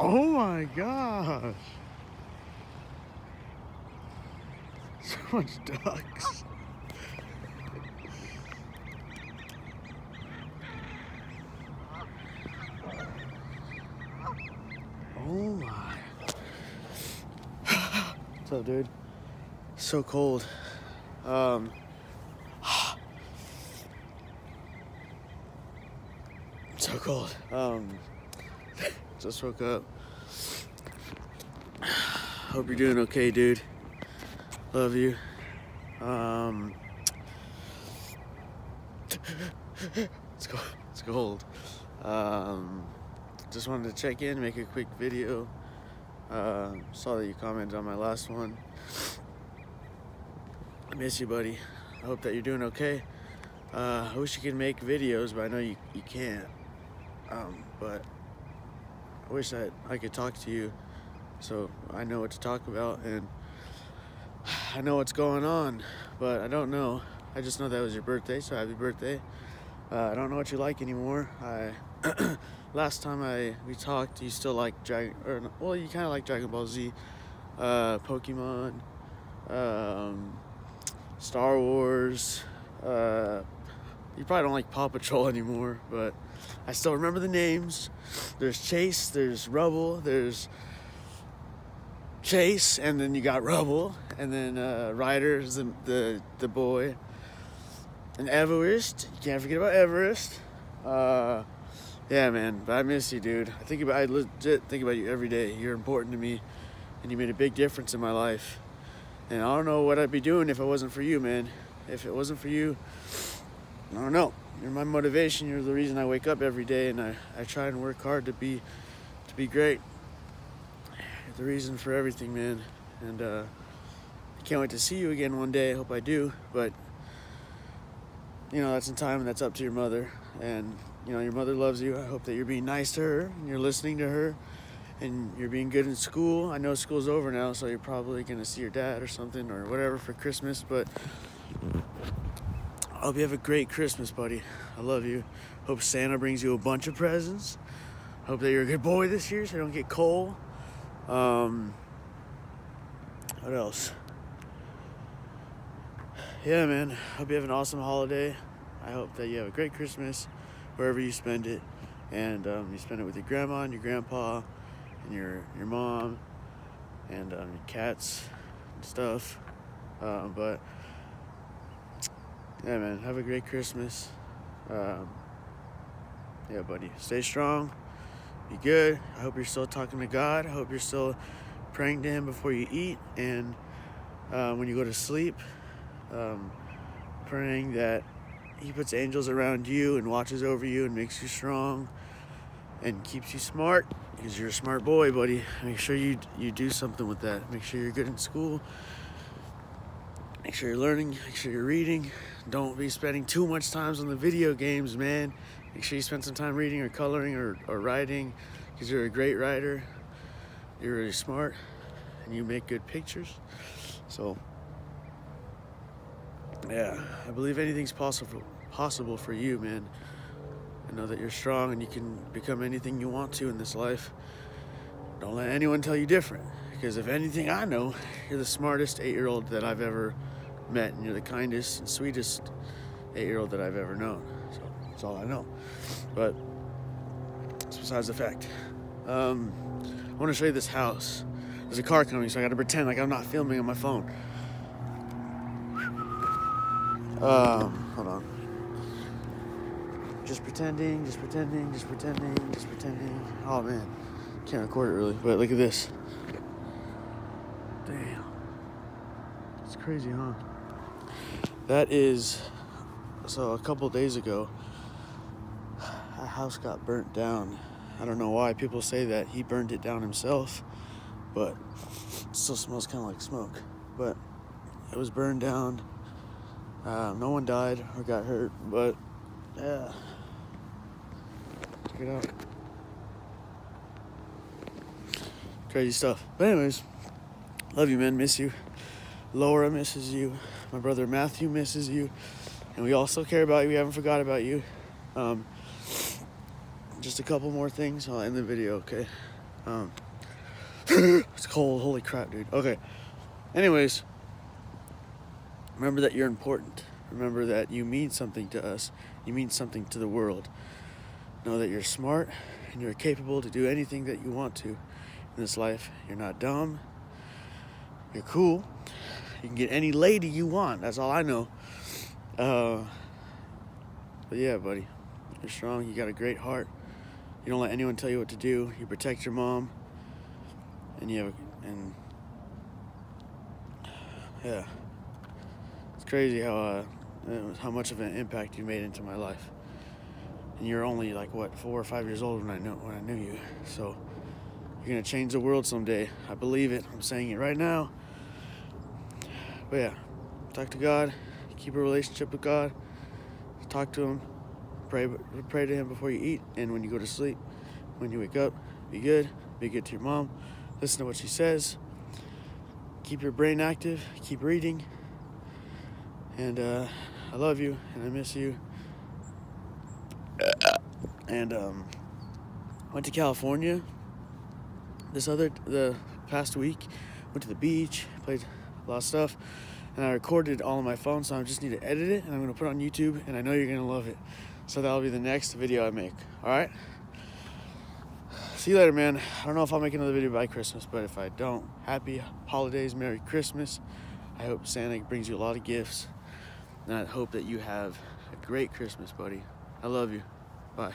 Oh my gosh. So much ducks. Oh my. What's up, dude? So cold. Um, so cold. Um, just woke up. Hope you're doing okay, dude. Love you. Um, it's cold. It's cold. Um, just wanted to check in, make a quick video. Uh, saw that you commented on my last one. I miss you, buddy. I hope that you're doing okay. Uh, I wish you could make videos, but I know you, you can't. Um, but I wish that I could talk to you so I know what to talk about and I know what's going on, but I don't know. I just know that was your birthday, so happy birthday. Uh, I don't know what you like anymore. I last time I we talked, you still like Dragon, or well, you kind of like Dragon Ball Z, uh, Pokemon, um, Star Wars. Uh, you probably don't like Paw Patrol anymore, but I still remember the names. There's Chase, there's Rubble, there's Chase, and then you got Rubble, and then uh, Ryder is the, the, the boy, and Everest. You can't forget about Everest. Uh, yeah, man, but I miss you, dude. I think about I legit think about you every day. You're important to me, and you made a big difference in my life. And I don't know what I'd be doing if it wasn't for you, man. If it wasn't for you, I don't know. You're my motivation. You're the reason I wake up every day, and I, I try and work hard to be to be great. You're the reason for everything, man. And uh, I can't wait to see you again one day. I hope I do. But you know that's in time, and that's up to your mother. And you know your mother loves you. I hope that you're being nice to her, and you're listening to her, and you're being good in school. I know school's over now, so you're probably gonna see your dad or something or whatever for Christmas. But I hope you have a great Christmas, buddy. I love you. Hope Santa brings you a bunch of presents. Hope that you're a good boy this year so you don't get cold. Um, what else? Yeah, man. Hope you have an awesome holiday. I hope that you have a great Christmas wherever you spend it. And um, you spend it with your grandma and your grandpa and your, your mom and um, your cats and stuff. Uh, but yeah, man, have a great Christmas. Um, yeah, buddy, stay strong, be good. I hope you're still talking to God. I hope you're still praying to Him before you eat and uh, when you go to sleep. Um, praying that He puts angels around you and watches over you and makes you strong and keeps you smart because you're a smart boy, buddy. Make sure you you do something with that. Make sure you're good in school. Make sure you're learning. Make sure you're reading. Don't be spending too much time on the video games, man. Make sure you spend some time reading or coloring or, or writing because you're a great writer. You're really smart and you make good pictures. So, yeah, I believe anything's possible possible for you, man. I know that you're strong and you can become anything you want to in this life. Don't let anyone tell you different because if anything I know, you're the smartest eight-year-old that I've ever met, and you're the kindest and sweetest eight-year-old that I've ever known. So that's all I know. But it's besides the fact. Um, I want to show you this house. There's a car coming, so I got to pretend like I'm not filming on my phone. Um, hold on. Just pretending, just pretending, just pretending, just pretending. Oh man, can't record it really, but look at this. Damn. It's crazy, huh? That is so a couple days ago a house got burnt down. I don't know why people say that he burned it down himself, but it still smells kind of like smoke. But it was burned down. Uh, no one died or got hurt, but yeah. Check it out. Crazy stuff. But anyways, love you, man. Miss you. Laura misses you. My brother Matthew misses you. And we also care about you. We haven't forgot about you. Um, just a couple more things. I'll end the video, okay? Um, it's cold. Holy crap, dude. Okay. Anyways, remember that you're important. Remember that you mean something to us. You mean something to the world. Know that you're smart and you're capable to do anything that you want to in this life. You're not dumb. You're cool. You can get any lady you want. That's all I know. Uh, but yeah, buddy, you're strong. You got a great heart. You don't let anyone tell you what to do. You protect your mom, and you have and yeah, it's crazy how uh, how much of an impact you made into my life. And you're only like what four or five years old when I know when I knew you. So you're gonna change the world someday. I believe it. I'm saying it right now. But yeah, talk to God. Keep a relationship with God. Talk to Him. Pray, pray to Him before you eat and when you go to sleep. When you wake up, be good. Be good to your mom. Listen to what she says. Keep your brain active. Keep reading. And uh, I love you and I miss you. And um, went to California this other the past week. Went to the beach, played a lot of stuff, and I recorded all on my phone. So I just need to edit it, and I'm gonna put it on YouTube. And I know you're gonna love it. So that'll be the next video I make. All right. See you later, man. I don't know if I'll make another video by Christmas, but if I don't, happy holidays, Merry Christmas. I hope Santa brings you a lot of gifts. And I hope that you have a great Christmas, buddy. I love you. Bye.